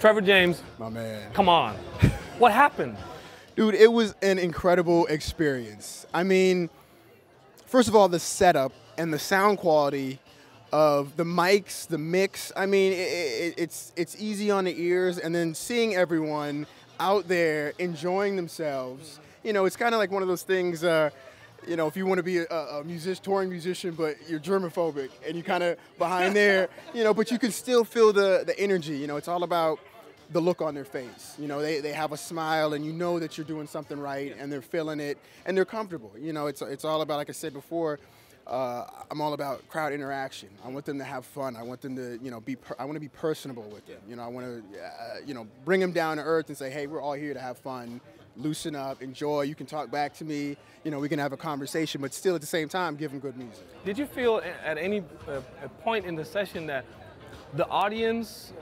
Trevor James, My man. come on. What happened? Dude, it was an incredible experience. I mean, first of all, the setup and the sound quality of the mics, the mix. I mean, it, it, it's it's easy on the ears, and then seeing everyone out there enjoying themselves. You know, it's kind of like one of those things. Uh, you know, if you want to be a, a music, touring musician, but you're Germophobic and you kind of behind there, you know, but you can still feel the the energy. You know, it's all about the look on their face. You know, they, they have a smile and you know that you're doing something right and they're feeling it and they're comfortable. You know, it's, it's all about, like I said before, uh, I'm all about crowd interaction. I want them to have fun. I want them to, you know, be, per- I want to be personable with them. You know, I want to, uh, you know, bring them down to earth and say, hey, we're all here to have fun, loosen up, enjoy. You can talk back to me. You know, we can have a conversation, but still at the same time, give them good music. Did you feel at any uh, point in the session that the audience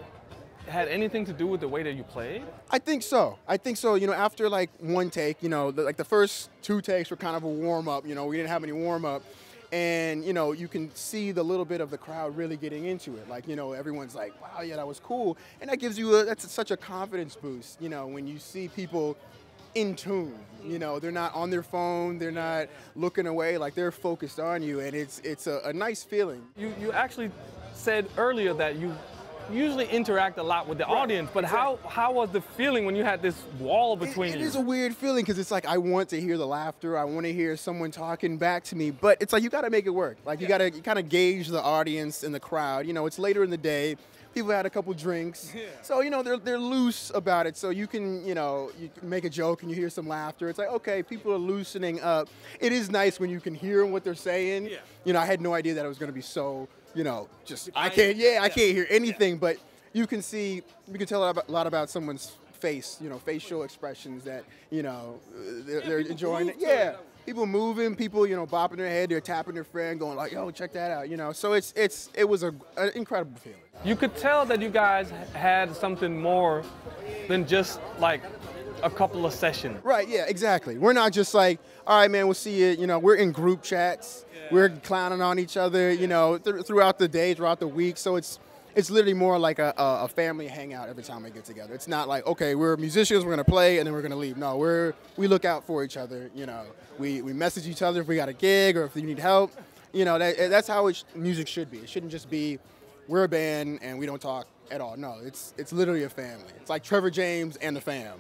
had anything to do with the way that you played? I think so. I think so. You know, after like one take, you know, the, like the first two takes were kind of a warm up. You know, we didn't have any warm up, and you know, you can see the little bit of the crowd really getting into it. Like, you know, everyone's like, "Wow, yeah, that was cool," and that gives you a, that's such a confidence boost. You know, when you see people in tune. You know, they're not on their phone. They're not looking away. Like they're focused on you, and it's it's a, a nice feeling. You you actually said earlier that you usually interact a lot with the audience, but how how was the feeling when you had this wall between it you? is a weird feeling because it's like I want to hear the laughter, I want to hear someone talking back to me, but it's like you got to make it work. Like you got to kind of gauge the audience and the crowd. You know, it's later in the day. People had a couple drinks, so you know they're they're loose about it. So you can you know you make a joke and you hear some laughter. It's like okay, people are loosening up. It is nice when you can hear what they're saying. Yeah. You know, I had no idea that it was going to be so you know just I can't yeah I can't hear anything, but you can see you can tell a lot about, someone's face, you know, facial expressions that you know they're, they're enjoying it. Yeah, people moving, people you know bopping their head, they're tapping their friend, going like, "Yo, check that out," you know. So it's it's it was a, an incredible feeling. You could tell that you guys had something more than just like a couple of sessions. Right? Yeah, exactly. We're not just like, "All right, man, we'll see you." You know, we're in group chats, we're clowning on each other, you know, th- throughout the day, throughout the week. So it's it's literally more like a, a, family hangout every time we get together. It's not like, okay, we're musicians, we're gonna play, and then we're gonna leave. No, we're we look out for each other. You know, we we message each other if we got a gig or if you need help. You know, that, that's how it sh- music should be. It shouldn't just be we're a band and we don't talk at all. No, it's it's literally a family. It's like Trevor James and the fam.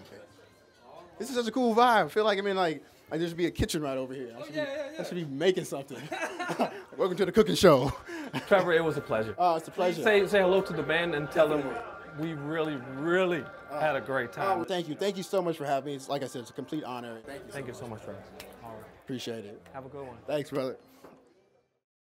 This is such a cool vibe. I feel like I'm in like like there should be a kitchen right over here. I oh, should, be, I should be making something. Welcome to the cooking show. Trevor, it was a pleasure. Oh, it's a pleasure. Say say hello to the band and tell them we really, really uh, had a great Oh, time. thank you. Thank you so much for having me. It's like I said, it's a complete honor. Thank you. Thank you so much, Trevor. All right. Appreciate it. Have a good one. Thanks, brother.